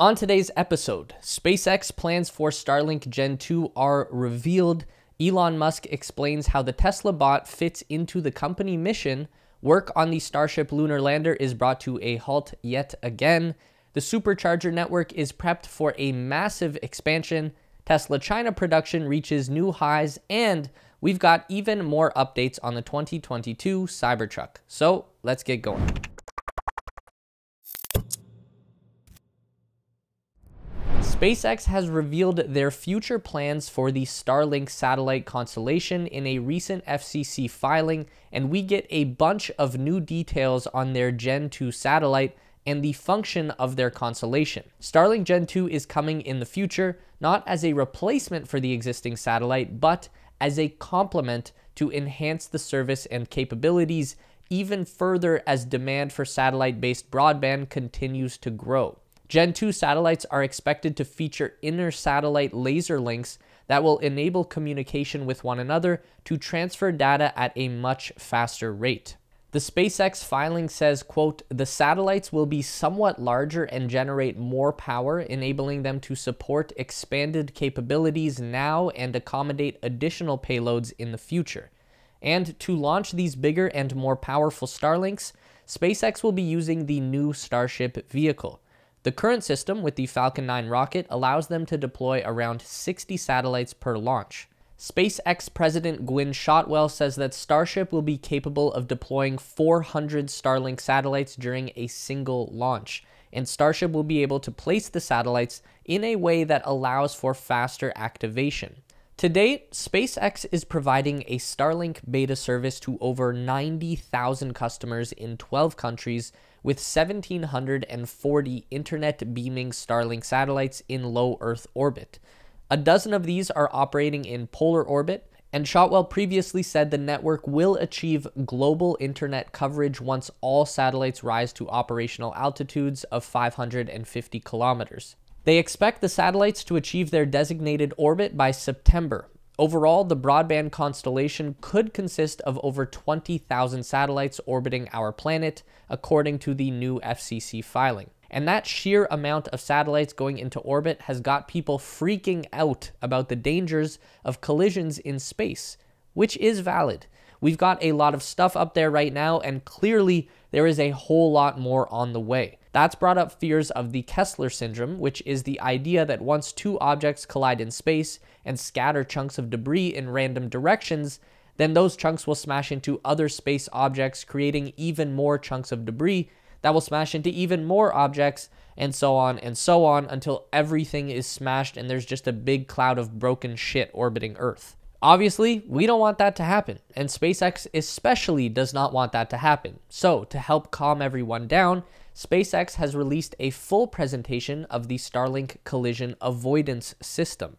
On today's episode, SpaceX plans for Starlink Gen 2 are revealed. Elon Musk explains how the Tesla bot fits into the company mission. Work on the Starship lunar lander is brought to a halt yet again. The supercharger network is prepped for a massive expansion. Tesla China production reaches new highs, and we've got even more updates on the 2022 Cybertruck. So let's get going. SpaceX has revealed their future plans for the Starlink satellite constellation in a recent FCC filing, and we get a bunch of new details on their Gen 2 satellite and the function of their constellation. Starlink Gen 2 is coming in the future, not as a replacement for the existing satellite, but as a complement to enhance the service and capabilities even further as demand for satellite based broadband continues to grow. Gen 2 satellites are expected to feature inter-satellite laser links that will enable communication with one another to transfer data at a much faster rate. The SpaceX filing says, quote, the satellites will be somewhat larger and generate more power, enabling them to support expanded capabilities now and accommodate additional payloads in the future. And to launch these bigger and more powerful Starlinks, SpaceX will be using the new Starship vehicle. The current system with the Falcon 9 rocket allows them to deploy around 60 satellites per launch. SpaceX President Gwynne Shotwell says that Starship will be capable of deploying 400 Starlink satellites during a single launch, and Starship will be able to place the satellites in a way that allows for faster activation. To date, SpaceX is providing a Starlink beta service to over 90,000 customers in 12 countries with 1,740 internet beaming Starlink satellites in low Earth orbit. A dozen of these are operating in polar orbit, and Shotwell previously said the network will achieve global internet coverage once all satellites rise to operational altitudes of 550 kilometers. They expect the satellites to achieve their designated orbit by September. Overall, the broadband constellation could consist of over 20,000 satellites orbiting our planet, according to the new FCC filing. And that sheer amount of satellites going into orbit has got people freaking out about the dangers of collisions in space, which is valid. We've got a lot of stuff up there right now, and clearly there is a whole lot more on the way. That's brought up fears of the Kessler syndrome, which is the idea that once two objects collide in space and scatter chunks of debris in random directions, then those chunks will smash into other space objects, creating even more chunks of debris that will smash into even more objects, and so on and so on until everything is smashed and there's just a big cloud of broken shit orbiting Earth. Obviously, we don't want that to happen, and SpaceX especially does not want that to happen. So, to help calm everyone down, SpaceX has released a full presentation of the Starlink collision avoidance system.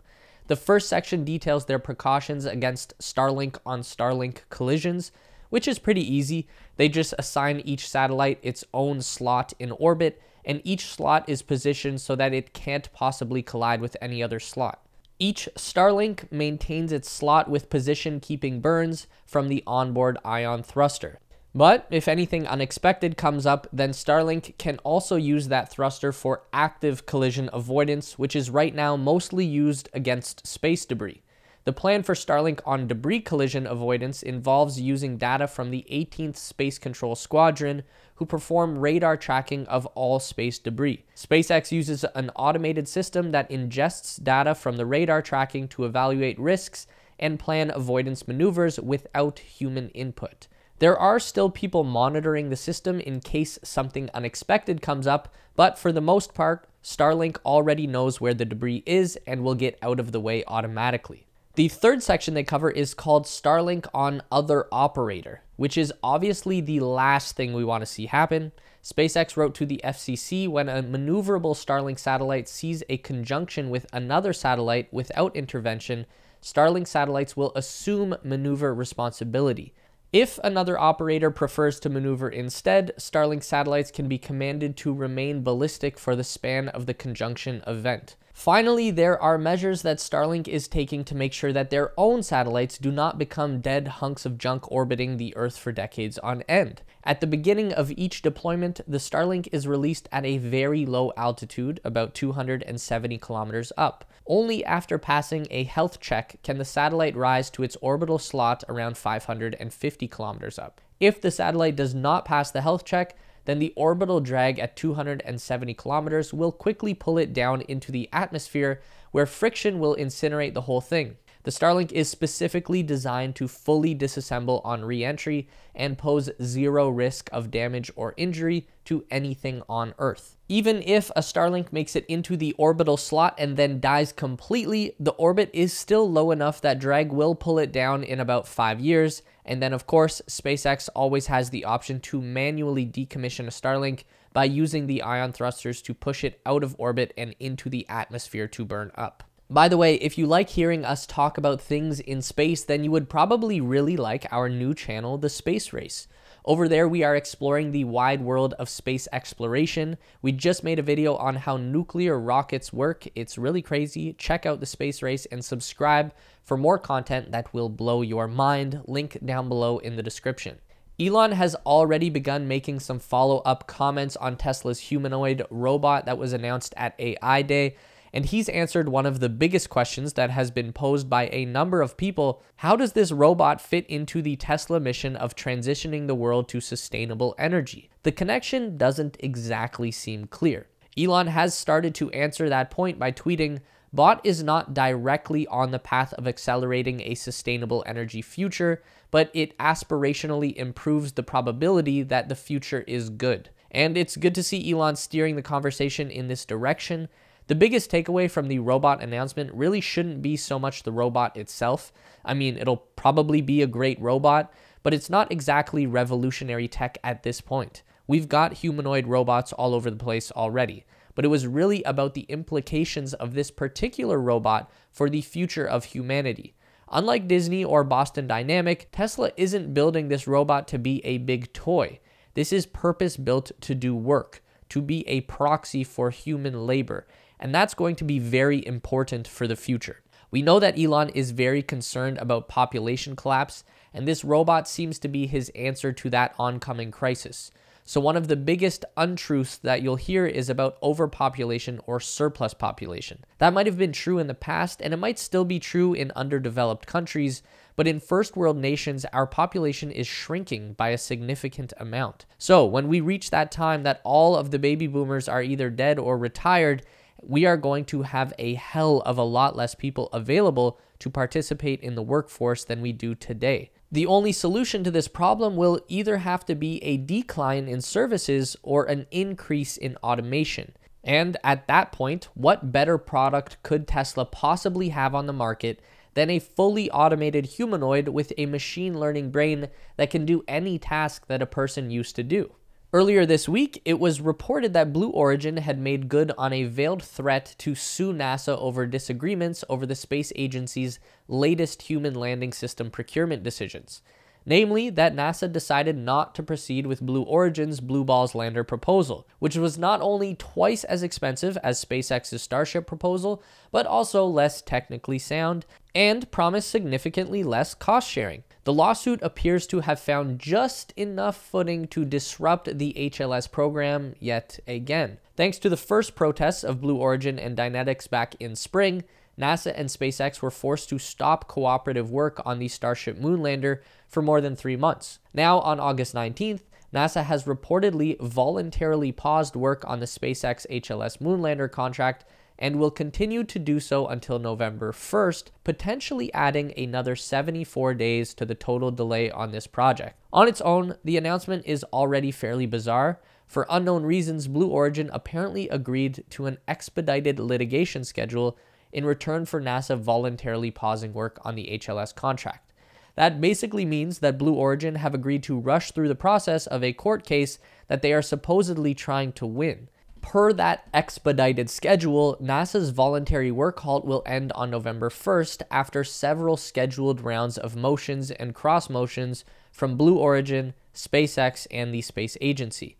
The first section details their precautions against Starlink on Starlink collisions, which is pretty easy. They just assign each satellite its own slot in orbit, and each slot is positioned so that it can't possibly collide with any other slot. Each Starlink maintains its slot with position keeping burns from the onboard ion thruster. But if anything unexpected comes up, then Starlink can also use that thruster for active collision avoidance, which is right now mostly used against space debris. The plan for Starlink on debris collision avoidance involves using data from the 18th Space Control Squadron, who perform radar tracking of all space debris. SpaceX uses an automated system that ingests data from the radar tracking to evaluate risks and plan avoidance maneuvers without human input. There are still people monitoring the system in case something unexpected comes up, but for the most part, Starlink already knows where the debris is and will get out of the way automatically. The third section they cover is called Starlink on Other Operator, which is obviously the last thing we want to see happen. SpaceX wrote to the FCC when a maneuverable Starlink satellite sees a conjunction with another satellite without intervention, Starlink satellites will assume maneuver responsibility. If another operator prefers to maneuver instead, Starlink satellites can be commanded to remain ballistic for the span of the conjunction event. Finally, there are measures that Starlink is taking to make sure that their own satellites do not become dead hunks of junk orbiting the Earth for decades on end. At the beginning of each deployment, the Starlink is released at a very low altitude, about 270 kilometers up. Only after passing a health check can the satellite rise to its orbital slot around 550 kilometers up. If the satellite does not pass the health check, then the orbital drag at 270 kilometers will quickly pull it down into the atmosphere where friction will incinerate the whole thing. The Starlink is specifically designed to fully disassemble on re-entry and pose zero risk of damage or injury to anything on Earth. Even if a Starlink makes it into the orbital slot and then dies completely, the orbit is still low enough that drag will pull it down in about 5 years, and then of course, SpaceX always has the option to manually decommission a Starlink by using the ion thrusters to push it out of orbit and into the atmosphere to burn up. By the way, if you like hearing us talk about things in space, then you would probably really like our new channel, The Space Race. Over there, we are exploring the wide world of space exploration. We just made a video on how nuclear rockets work. It's really crazy. Check out The Space Race and subscribe for more content that will blow your mind. Link down below in the description. Elon has already begun making some follow up comments on Tesla's humanoid robot that was announced at AI Day and he's answered one of the biggest questions that has been posed by a number of people How does this robot fit into the Tesla mission of transitioning the world to sustainable energy? The connection doesn't exactly seem clear. Elon has started to answer that point by tweeting, Bot is not directly on the path of accelerating a sustainable energy future, but it aspirationally improves the probability that the future is good. And it's good to see Elon steering the conversation in this direction. The biggest takeaway from the robot announcement really shouldn't be so much the robot itself. I mean, it'll probably be a great robot, but it's not exactly revolutionary tech at this point. We've got humanoid robots all over the place already, but it was really about the implications of this particular robot for the future of humanity. Unlike Disney or Boston Dynamic, Tesla isn't building this robot to be a big toy. This is purpose built to do work, to be a proxy for human labor, and that's going to be very important for the future. We know that Elon is very concerned about population collapse, and this robot seems to be his answer to that oncoming crisis. So, one of the biggest untruths that you'll hear is about overpopulation or surplus population. That might have been true in the past, and it might still be true in underdeveloped countries, but in first world nations, our population is shrinking by a significant amount. So, when we reach that time that all of the baby boomers are either dead or retired, we are going to have a hell of a lot less people available to participate in the workforce than we do today. The only solution to this problem will either have to be a decline in services or an increase in automation. And at that point, what better product could Tesla possibly have on the market than a fully automated humanoid with a machine learning brain that can do any task that a person used to do? Earlier this week, it was reported that Blue Origin had made good on a veiled threat to sue NASA over disagreements over the space agency's latest human landing system procurement decisions. Namely, that NASA decided not to proceed with Blue Origin's Blue Balls lander proposal, which was not only twice as expensive as SpaceX's Starship proposal, but also less technically sound and promised significantly less cost sharing. The lawsuit appears to have found just enough footing to disrupt the HLS program yet again. Thanks to the first protests of Blue Origin and Dynetics back in spring, NASA and SpaceX were forced to stop cooperative work on the Starship Moonlander for more than three months. Now, on August 19th, NASA has reportedly voluntarily paused work on the SpaceX HLS Moonlander contract and will continue to do so until November 1st, potentially adding another 74 days to the total delay on this project. On its own, the announcement is already fairly bizarre. For unknown reasons, Blue Origin apparently agreed to an expedited litigation schedule in return for NASA voluntarily pausing work on the HLS contract. That basically means that Blue Origin have agreed to rush through the process of a court case that they are supposedly trying to win. Per that expedited schedule, NASA's voluntary work halt will end on November 1st after several scheduled rounds of motions and cross motions from Blue Origin, SpaceX, and the Space Agency.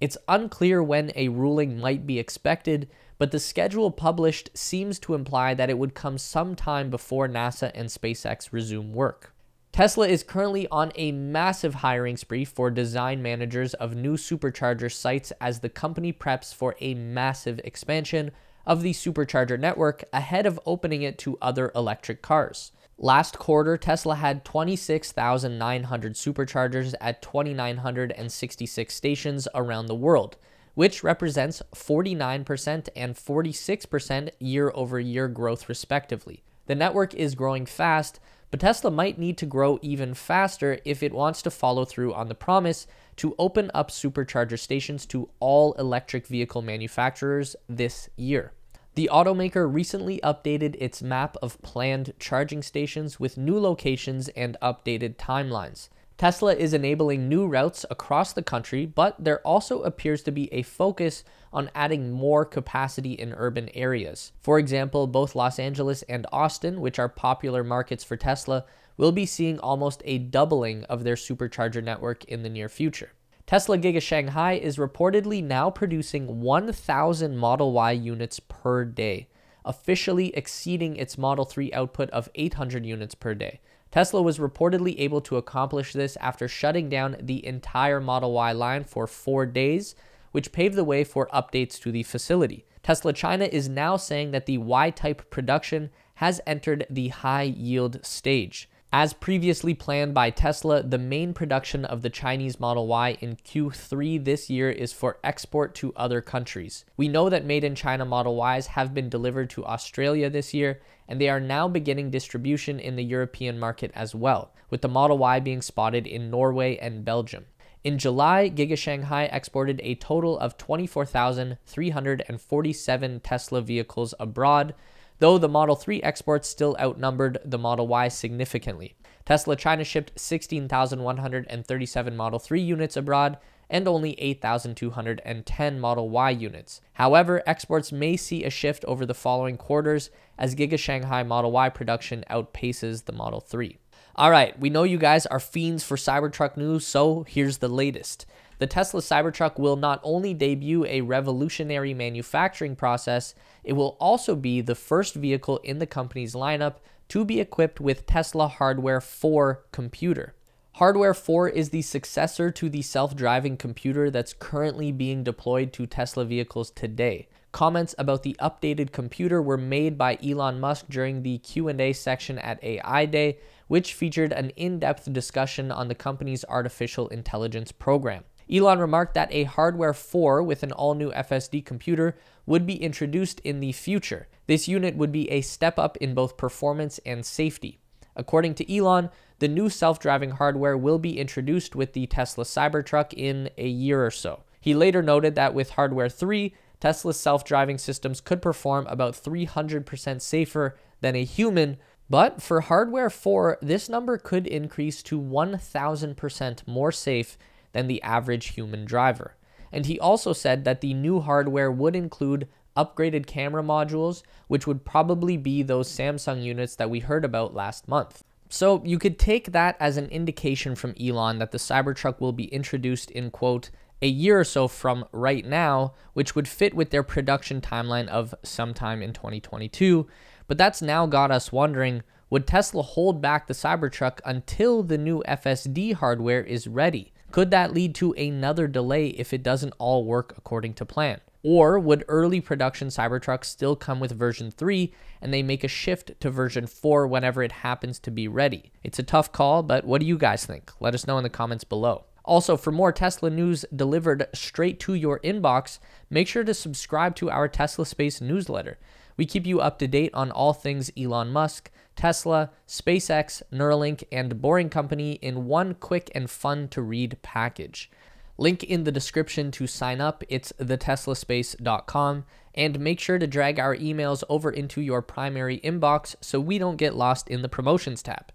It's unclear when a ruling might be expected, but the schedule published seems to imply that it would come sometime before NASA and SpaceX resume work. Tesla is currently on a massive hiring spree for design managers of new supercharger sites as the company preps for a massive expansion of the supercharger network ahead of opening it to other electric cars. Last quarter, Tesla had 26,900 superchargers at 2,966 stations around the world, which represents 49% and 46% year over year growth, respectively. The network is growing fast, but Tesla might need to grow even faster if it wants to follow through on the promise to open up supercharger stations to all electric vehicle manufacturers this year. The automaker recently updated its map of planned charging stations with new locations and updated timelines. Tesla is enabling new routes across the country, but there also appears to be a focus on adding more capacity in urban areas. For example, both Los Angeles and Austin, which are popular markets for Tesla, will be seeing almost a doubling of their supercharger network in the near future. Tesla Giga Shanghai is reportedly now producing 1,000 Model Y units per day, officially exceeding its Model 3 output of 800 units per day. Tesla was reportedly able to accomplish this after shutting down the entire Model Y line for four days, which paved the way for updates to the facility. Tesla China is now saying that the Y type production has entered the high yield stage. As previously planned by Tesla, the main production of the Chinese Model Y in Q3 this year is for export to other countries. We know that made in China Model Ys have been delivered to Australia this year, and they are now beginning distribution in the European market as well, with the Model Y being spotted in Norway and Belgium. In July, Giga Shanghai exported a total of 24,347 Tesla vehicles abroad, though the Model 3 exports still outnumbered the Model Y significantly. Tesla China shipped 16,137 Model 3 units abroad and only 8,210 Model Y units. However, exports may see a shift over the following quarters as Giga Shanghai Model Y production outpaces the Model 3. All right, we know you guys are fiends for Cybertruck news, so here's the latest. The Tesla Cybertruck will not only debut a revolutionary manufacturing process, it will also be the first vehicle in the company's lineup to be equipped with Tesla Hardware 4 computer. Hardware 4 is the successor to the self-driving computer that's currently being deployed to Tesla vehicles today. Comments about the updated computer were made by Elon Musk during the Q&A section at AI Day, which featured an in-depth discussion on the company's artificial intelligence program. Elon remarked that a hardware 4 with an all new FSD computer would be introduced in the future. This unit would be a step up in both performance and safety. According to Elon, the new self driving hardware will be introduced with the Tesla Cybertruck in a year or so. He later noted that with hardware 3, Tesla's self driving systems could perform about 300% safer than a human, but for hardware 4, this number could increase to 1000% more safe than the average human driver. And he also said that the new hardware would include upgraded camera modules, which would probably be those Samsung units that we heard about last month. So you could take that as an indication from Elon that the Cybertruck will be introduced in quote a year or so from right now, which would fit with their production timeline of sometime in 2022. But that's now got us wondering would Tesla hold back the Cybertruck until the new FSD hardware is ready? Could that lead to another delay if it doesn't all work according to plan? Or would early production Cybertrucks still come with version 3 and they make a shift to version 4 whenever it happens to be ready? It's a tough call, but what do you guys think? Let us know in the comments below. Also, for more Tesla news delivered straight to your inbox, make sure to subscribe to our Tesla Space newsletter. We keep you up to date on all things Elon Musk, Tesla, SpaceX, Neuralink, and Boring Company in one quick and fun to read package. Link in the description to sign up. It's theteslaspace.com. And make sure to drag our emails over into your primary inbox so we don't get lost in the promotions tab.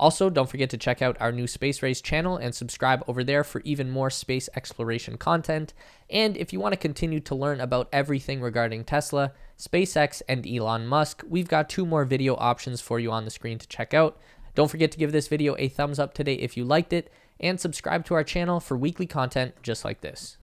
Also, don't forget to check out our new Space Race channel and subscribe over there for even more space exploration content. And if you want to continue to learn about everything regarding Tesla, SpaceX, and Elon Musk, we've got two more video options for you on the screen to check out. Don't forget to give this video a thumbs up today if you liked it, and subscribe to our channel for weekly content just like this.